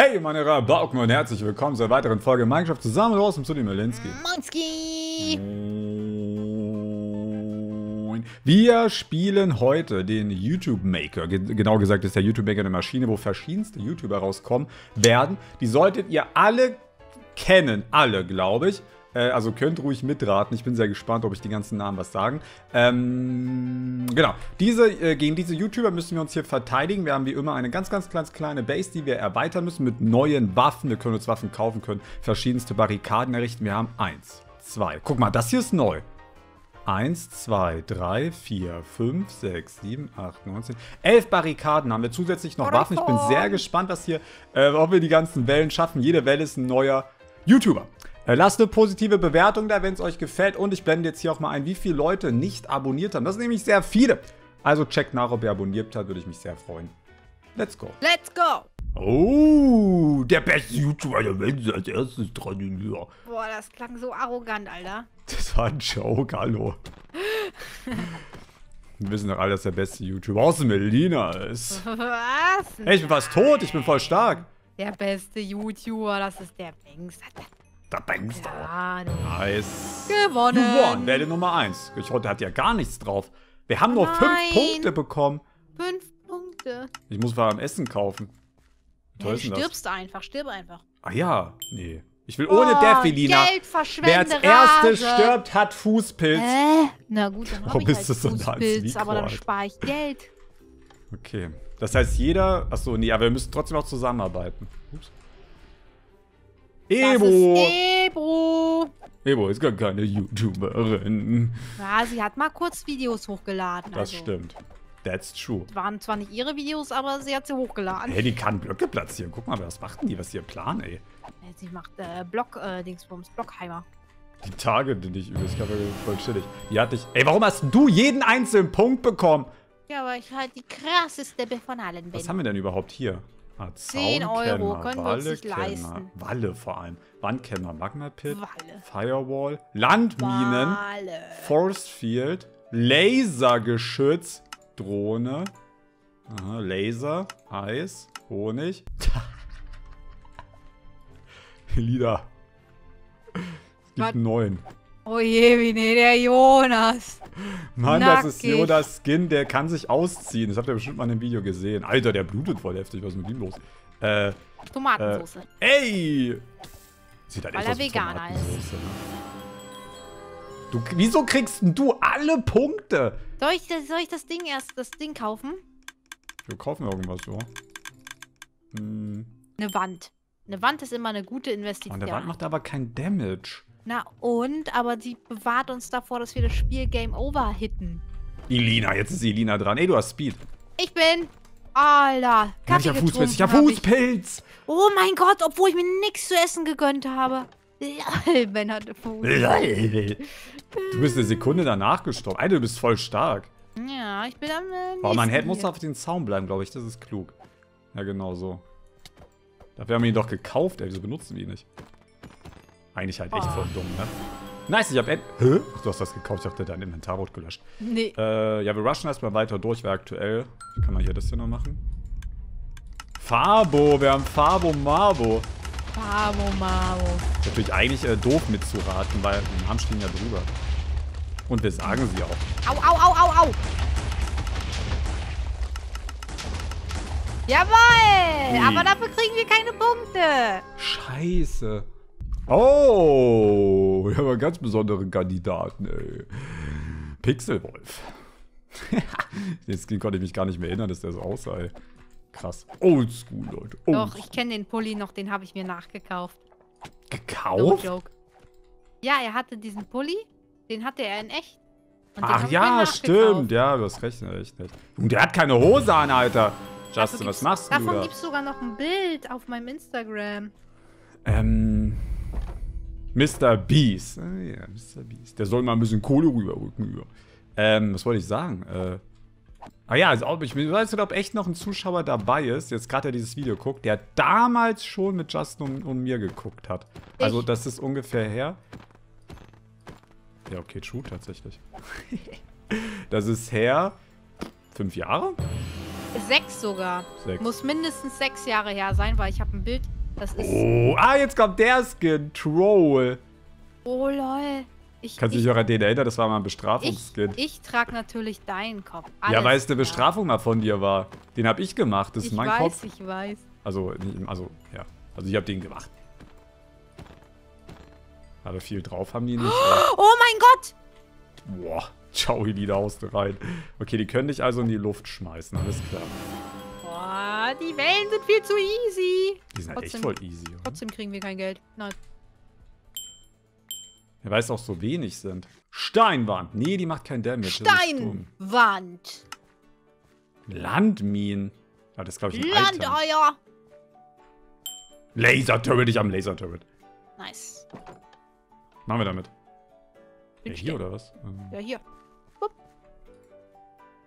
Hey meine Rabauken und herzlich willkommen zur weiteren Folge Minecraft zusammen aus dem Sudi Melinski. Monski! Wir spielen heute den YouTube Maker. Ge genau gesagt ist der YouTube Maker eine Maschine, wo verschiedenste YouTuber rauskommen werden. Die solltet ihr alle kennen. Alle, glaube ich. Äh, also könnt ruhig mitraten. Ich bin sehr gespannt, ob ich die ganzen Namen was sagen. Ähm, genau. Diese, äh, gegen diese YouTuber müssen wir uns hier verteidigen. Wir haben wie immer eine ganz, ganz, ganz kleine Base, die wir erweitern müssen mit neuen Waffen. Wir können uns Waffen kaufen, können verschiedenste Barrikaden errichten. Wir haben eins, zwei. Guck mal, das hier ist neu. 1, 2, 3, 4, 5, 6, 7, 8, 9, 10, 11 Barrikaden haben wir zusätzlich noch Waffen. Ich bin sehr gespannt, was hier, äh, ob wir die ganzen Wellen schaffen. Jede Welle ist ein neuer YouTuber. Äh, lasst eine positive Bewertung da, wenn es euch gefällt. Und ich blende jetzt hier auch mal ein, wie viele Leute nicht abonniert haben. Das sind nämlich sehr viele. Also checkt nach, ob ihr abonniert habt, würde ich mich sehr freuen. Let's go. Let's go! Oh, der beste YouTuber der Welt ist als erstes dran hier. Boah, das klang so arrogant, Alter. Das war ein Joke, hallo. Wir wissen doch alle, dass der beste YouTuber aus Melina ist. Was? Ey, ich bin fast tot, ich bin voll stark. Der beste YouTuber, das ist der Banks. Da bangst du. Nice. Gewonnen. Won, Welle Nummer 1. Ich heute hat ja gar nichts drauf. Wir haben nur Nein. 5 Punkte bekommen. fünf Punkte. Ich muss mal am Essen kaufen. Ja, du denn das? stirbst einfach, stirb einfach. Ah ja, nee. Ich will ohne Oh, Death-Elina. Wer Geldverschwenderage. als erstes stirbt, hat Fußpilz. Äh, na gut, dann Warum hab ich halt so Fußpilz, Mikro, aber dann spare ich Geld. Okay. Das heißt, jeder. Achso, nee, aber wir müssen trotzdem auch zusammenarbeiten. Ups. Das Ebo! ist Ebro. Ebo ist gar keine YouTuberin. Ja, sie hat mal kurz Videos hochgeladen. Das also. stimmt. That's true. Waren zwar nicht ihre Videos, aber sie hat sie hochgeladen. Hey, die kann Blöcke platzieren. Guck mal, was macht denn die? Was ist ihr Plan, ey? Sie macht äh, Block, äh, Dingsbums, Blockheimer. Die Tage, die dich übelst. Ich habe voll chillig. Die hatte ich. Ey, warum hast du jeden einzelnen Punkt bekommen? Ja, weil ich halt die krasseste von allen bin. Was haben wir denn überhaupt hier? Ah, 10 Euro, können wir uns nicht leisten. Walle vor allem. Wandkenner, Magma Pit, Walle. Firewall, Landminen, Wale. Force Field, Lasergeschütz, Drohne, Aha, Laser, Eis, Honig. Lieder. Es gibt Was? neun. Oh je, wie nee, der Jonas. Mann, das ist Nackig. Yodas Skin, der kann sich ausziehen. Das habt ihr bestimmt mal in einem Video gesehen. Alter, der blutet voll heftig. Was ist mit ihm los? Äh, Tomatensauce. ey! Sieht halt Weil er aus wie Veganer Tomatensauce, ne? Du, wieso kriegst denn du alle Punkte? soll, ich, das- soll ich das Ding erst, das Ding kaufen? Wir kaufen irgendwas, so. Hm. Eine Wand. Eine Wand ist immer eine gute Investition. und der Wand macht aber kein Damage. Na und, aber sie bewahrt uns davor, dass wir das Spiel Game Over hitten. Elina, jetzt ist Elina dran. Ey, du hast Speed. Ich bin... Alter, Ja, ich hab Fußpilz. Ich hab Fußpilz. Oh mein Gott, obwohl ich mir nichts zu essen gegönnt habe. Lol, Ben hatte Fuß. Du bist eine Sekunde danach gestorben. Alter, du bist voll stark. Ja, ich bin am Aber man nächsten hält, muss auf den Zaun bleiben, glaube ich. Das ist klug. Ja, genau so. Dafür haben wir ihn doch gekauft, ey. Wieso benutzen wir ihn nicht? Eigentlich halt echt Oh. voll dumm, ne? Nice, ich hab Ed Hä? Ach, du hast das gekauft. Ich dachte, dein Inventar wurde gelöscht. Nee. Äh, ja, wir rushen erstmal weiter durch, weil aktuell. Wie kann man hier das hier noch machen? Fabo, wir haben Fabo Mabo. Mamo, Mamo. Ist natürlich eigentlich äh, doof mitzuraten, weil die Namen stehen ja drüber. Und wir sagen sie auch. Au, au, au, au, au. Jawoll! Ui. Aber dafür kriegen wir keine Punkte. Scheiße. Oh, wir haben einen ganz besonderen Kandidaten, ey. Pixelwolf. Den Skin konnte ich mich gar nicht mehr erinnern, dass der so aussah, ey. Krass. Oldschool, Leute. Doch, Oldschool. ich kenne den Pulli noch, den habe ich mir nachgekauft. No Gekauft? joke. Ja, er hatte diesen Pulli, den hatte er in echt. Ach ja, stimmt. Ja, du hast recht, echt nicht. Und der hat keine Hose an, Alter. Justin, was gibt's- machst du Davon da? gibt es sogar noch ein Bild auf meinem Instagram. Ähm. Mr. Beast. Ah, ja, Mr. Beast. Der soll mal ein bisschen Kohle rüberrücken. Ähm, was wollte ich sagen? Äh. Ah ja, also ich ich weiß nicht, ob echt noch ein Zuschauer dabei ist, jetzt gerade der dieses Video guckt, der damals schon mit Justin und, und mir geguckt hat. Also Ich. das ist ungefähr her. Ja, okay, true tatsächlich. das ist her. Fünf Jahre? Sechs sogar. Sechs. Muss mindestens sechs Jahre her sein, weil ich habe ein Bild. Das ist. Oh, ah, jetzt kommt der Skin. Troll. Oh lol. Ich, Kannst du ich, dich auch an den erinnern? Das war mal ein ich, Bestrafungsskin. ich trage natürlich deinen Kopf. Ja, Alles weil es eine. Bestrafung mal von dir war. Den habe ich gemacht. Das ist Ich mein weiß, Kopf. ich weiß. Also, nicht- also, ja. Also ich habe den gemacht. Aber viel drauf haben die nicht. Oh mein Gott! Boah, ciao, die da du rein. Okay, die können dich also in die Luft schmeißen, alles klar. Die Wellen sind viel zu easy. Die sind halt echt Trotzdem- voll easy. Oder? Trotzdem kriegen wir kein Geld. Nein. Weil es auch so wenig sind. Steinwand. Nee, die macht kein Damage. Steinwand. Landminen. Ja, das glaube ich, ein. Landeier. Laser-Turret, ich habe einen Laser-Turret. Nice. Machen wir damit. Ja, hier oder was? Ähm, Ja, hier. Wupp.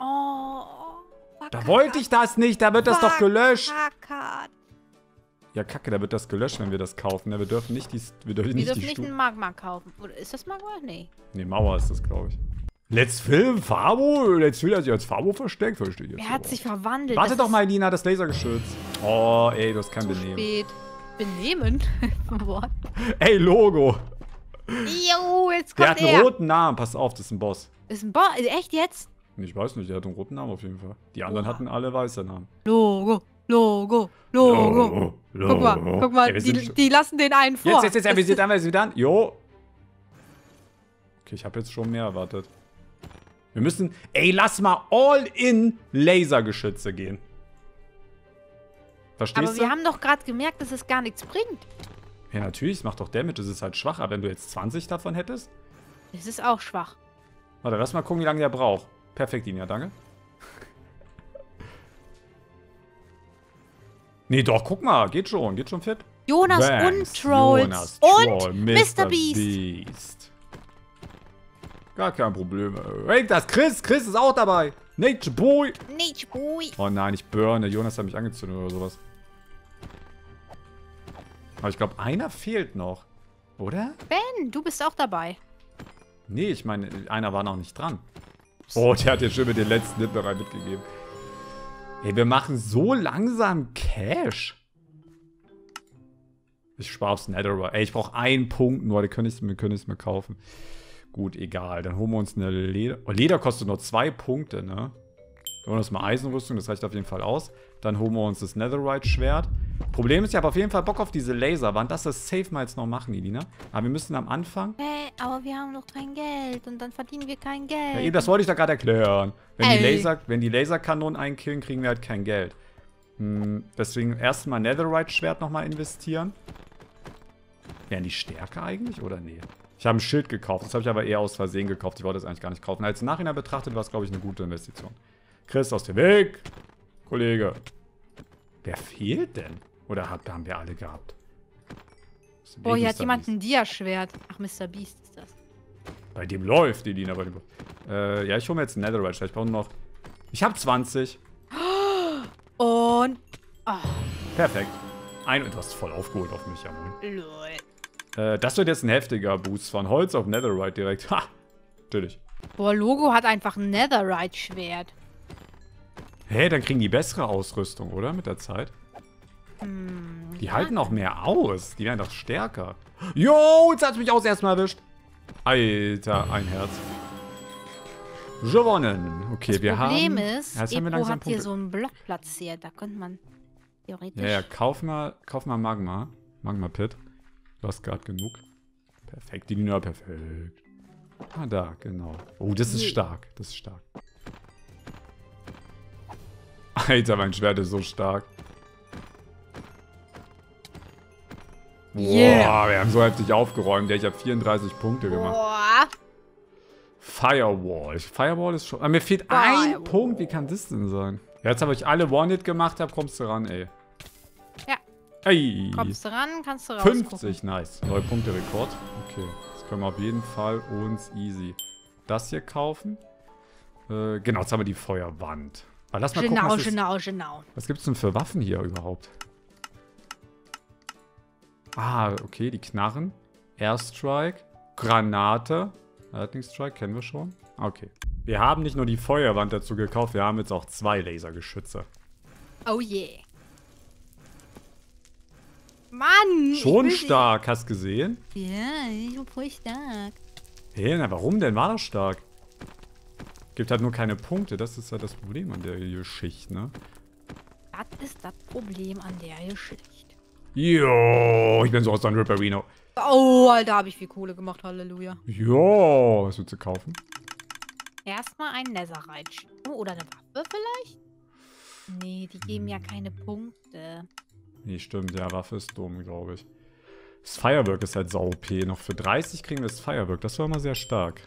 Oh. Da wollte ich das nicht, da wird das doch gelöscht. Ja, kacke, da wird das gelöscht, wenn wir das kaufen. Ja, wir dürfen nicht die, wir dürfen Wir nicht dürfen die nicht einen Magma kaufen. Oder ist das Magma? Nee. Nee, Mauer ist das, glaube ich. Let's Film Fabo? Let's Film hat sich als Fabo versteckt? Verstehe ich jetzt Er hat sich verwandelt. Warte doch mal, Elina, das Lasergeschütz. Oh, ey, du hast kein Zu Benehmen. spät. Benehmen? What? Ey, Logo. Jo, jetzt Der kommt hat einen er. roten Namen. Pass auf, das ist ein Boss. Ist ein Boss. Echt jetzt? Ich weiß nicht, der hat einen roten Namen auf jeden Fall. Die anderen Oha. hatten alle weiße Namen. Logo, Logo, Logo. Guck mal, guck mal, wir sind die, die lassen den einen vor. Jetzt, jetzt, jetzt, er Das visiert ist- an, an. Jo. Okay, ich habe jetzt schon mehr erwartet. Wir müssen, ey, lass mal all in Lasergeschütze gehen. Verstehst Aber du? wir haben doch gerade gemerkt, dass es gar nichts bringt. ja, natürlich, es macht doch Damage, es ist halt schwach. Aber wenn du jetzt 20 davon hättest. Das ist auch schwach. Warte, lass mal gucken, wie lange der braucht. Perfekt, Ina, danke. nee, doch, guck mal, geht schon, geht schon fit. Jonas Banks, und Trolls. Jonas, und Troll, Mr. Beast. Beast. Gar kein Problem. Hey, das ist Chris. Chris ist auch dabei. Nature Boy. Nature Boy. Oh nein, ich burne. Jonas hat mich angezündet oder sowas. Aber ich glaube, einer fehlt noch. Oder? Ben, du bist auch dabei. Nee, ich meine, einer war noch nicht dran. Oh, der hat jetzt schon mit den letzten Nipperei mitgegeben. Ey, wir machen so langsam Cash. Ich spare aufs Netherite. Ey, ich brauche einen Punkt nur, den können ich, können es mir kaufen. Gut, egal. Dann holen wir uns eine Leder. Oh, Leder kostet nur zwei Punkte, ne? Wir holen uns mal Eisenrüstung, das reicht auf jeden Fall aus. Dann holen wir uns das Netherite-Schwert. Problem ist, ich habe auf jeden Fall Bock auf diese Laserwand. Das ist safe mal jetzt noch machen, Elina. Aber wir müssen am Anfang Hey, aber wir haben doch kein Geld und dann verdienen wir kein Geld. Ja, eben, das wollte ich da gerade erklären. Wenn die. Laser, wenn die Laserkanonen einkillen, kriegen wir halt kein Geld. Hm, deswegen erstmal Netherite-Schwert nochmal investieren. Wären die stärker eigentlich oder nee? Ich habe ein Schild gekauft, das habe ich aber eher aus Versehen gekauft. Ich wollte es eigentlich gar nicht kaufen. Als Nachhinein betrachtet war es, glaube ich, eine gute Investition. Chris, aus dem Weg! Kollege. Wer fehlt denn? Oder hat, haben wir alle gehabt? Weg, hier hat jemand ein Dia-Schwert. Ach, Mr. Beast ist das. Bei dem läuft die. Bei dem äh, ja, ich hole mir jetzt ein Netherite. Ich brauche noch. Ich habe 20. Und. Oh, Perfekt. Ein, du hast voll aufgeholt auf mich, ja moin. lol. Äh, das wird jetzt ein heftiger Boost von Holz auf Netherite direkt. Ha! Natürlich. Boah, Logo hat einfach ein Netherite-Schwert. Hä, dann kriegen die bessere Ausrüstung, oder? Mit der Zeit. Hm, Die halten auch mehr aus. Die werden doch stärker. Jo, jetzt hat mich auch erstmal erwischt. Alter, ein Herz. Gewonnen. Okay, das wir Problem haben. ist, jetzt haben wir Epo langsam hat hier so einen Block platziert. Da könnte man theoretisch. Ja, ja, kauf mal, kauf mal Magma. Magma Pit. Du hast gerade genug. Perfekt, die Lina, perfekt. Ah, da, genau. Oh, das ist stark. Das ist stark. Alter, mein Schwert ist so stark. Boah, Yeah. wir haben so heftig aufgeräumt. Ja, ich habe 34 Punkte gemacht. Boah. Firewall. Firewall ist schon... Aber mir fehlt ein Firewall. Punkt. Wie kann das denn sein? Jetzt habe ich alle One-Hit gemacht habe, kommst du ran, ey. Ja. Ey. Kommst du ran, kannst du rausgucken. 50, nice. Neue Punkte-Rekord. Okay, das können wir auf jeden Fall uns easy. Das hier kaufen. Äh, genau, jetzt haben wir die Feuerwand. Aber lass mal Genau, gucken, was, ist- genau, genau. was gibt es denn für Waffen hier überhaupt? Ah, okay, die Knarren. Airstrike. Granate. Lightning Strike kennen wir schon. Okay. Wir haben nicht nur die Feuerwand dazu gekauft, wir haben jetzt auch zwei Lasergeschütze. Oh je. Mann! Schon stark, hast gesehen? Ja, ich bin voll stark. Hä, na warum denn? War doch stark. Gibt halt nur keine Punkte, das ist halt das Problem an der Geschichte, ne? Das ist das Problem an der Geschichte. Jo, ich bin so aus Don Ripperino. Oh, Alter, habe ich viel Kohle gemacht, Halleluja. Jo, was willst du kaufen? Erstmal ein Netherite. Oder eine Waffe vielleicht? Nee, die geben ja keine Punkte. Nee, stimmt, ja, Waffe ist dumm, glaube ich. Das Firework ist halt sau OP. Noch für 30 kriegen wir das Firework. Das war immer sehr stark.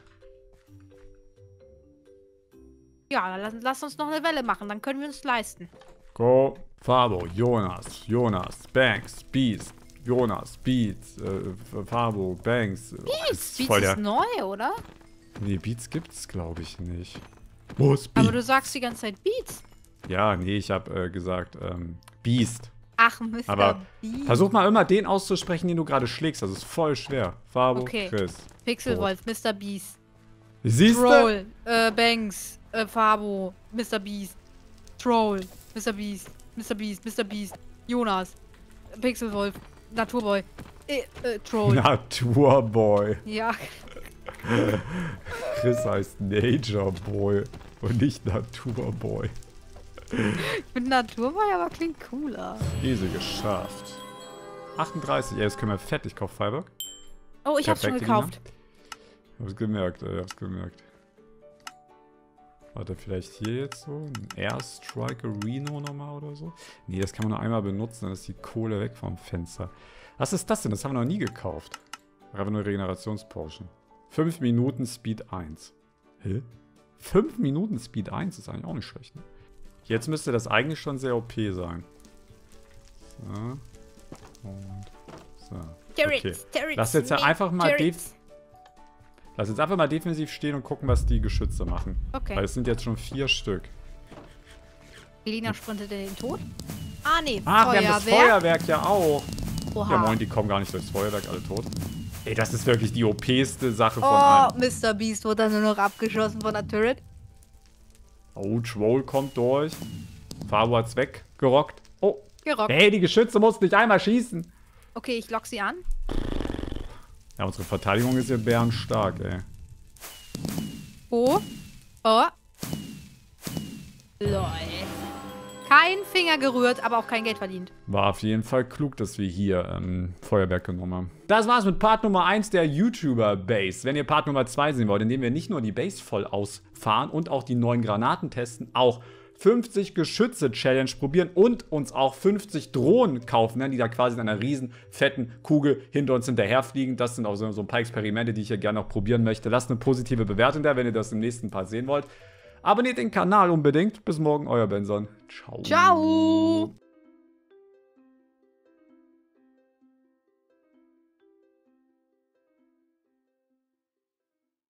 Ja, dann lass, lass uns noch eine Welle machen, dann können wir uns leisten. Go. Fabo, Jonas, Jonas, Banks, Beast, Jonas, Beats, äh, Fabo, Banks. Oh, das ist Beats ist der. neu, oder? Nee, Beats gibt's, glaube ich, nicht. Wo ist Aber Beats? du sagst die ganze Zeit Beats. Ja, nee, ich habe äh, gesagt, ähm, Beast. Ach, Mr. Aber Beast. Versuch mal immer den auszusprechen, den du gerade schlägst. Das ist voll schwer. Fabo, Okay. Chris. Pixelwolf, Mr. Beast. Siehst du? Troll, äh, Banks, äh, Fabo, Mr. Beast. Troll, Mr. Beast, Mr. Beast, Mr. Beast, Jonas, Pixelwolf, Naturboy, äh, äh, Troll. Naturboy. Ja, Chris heißt Nature Boy und nicht Naturboy. ich bin Naturboy, aber klingt cooler. Easy geschafft. 38, ey, jetzt können wir fett. Ich kauf Firework. Oh, ich hab's schon Perfekt, gekauft. Hab's gemerkt, ey, hab's gemerkt. Warte, vielleicht hier jetzt so? Ein Airstriker Reno nochmal oder so? Nee, das kann man nur einmal benutzen, dann ist die Kohle weg vom Fenster. Was ist das denn? Das haben wir noch nie gekauft. Einfach nur Regenerationsportion. 5 Minuten Speed 1. Hä? 5 Minuten Speed 1 ist eigentlich auch nicht schlecht, ne? Jetzt müsste das eigentlich schon sehr OP sein. So. Und so. Okay. Lass jetzt ja einfach mal Turrets. Lass jetzt einfach mal defensiv stehen und gucken, was die Geschütze machen. Okay. Weil es sind jetzt schon vier Stück. Elina sprintet in den Tod. Ah, nee, Ach, wir haben das. Feuerwerk ja auch. Oha. Ja moin, die kommen gar nicht durchs Feuerwerk, alle tot. Ey, das ist wirklich die OP-ste Sache von Oh, allen. Mr. Beast wurde dann nur noch abgeschossen von der Turret. Oh, Troll kommt durch. Fabo hat's weggerockt. Oh, Gerockt. hey, die Geschütze mussten nicht einmal schießen. Okay, ich lock sie an. Ja, unsere Verteidigung ist hier bärenstark, ey. Oh. Oh. Lol. Kein Finger gerührt, aber auch kein Geld verdient. War auf jeden Fall klug, dass wir hier ähm, Feuerwerk genommen haben. Das war's mit Part Nummer 1 der YouTuber Base. Wenn ihr Part Nummer 2 sehen wollt, in dem wir nicht nur die Base voll ausfahren und auch die neuen Granaten testen, auch 50 Geschütze-Challenge probieren und uns auch 50 Drohnen kaufen, ne, die da quasi in einer riesen fetten Kugel hinter uns hinterherfliegen. Das sind auch so, so ein paar Experimente, die ich hier gerne noch probieren möchte. Lasst eine positive Bewertung da, wenn ihr das im nächsten Part sehen wollt. Abonniert den Kanal unbedingt. Bis morgen, euer Benson. Ciao. Ciao.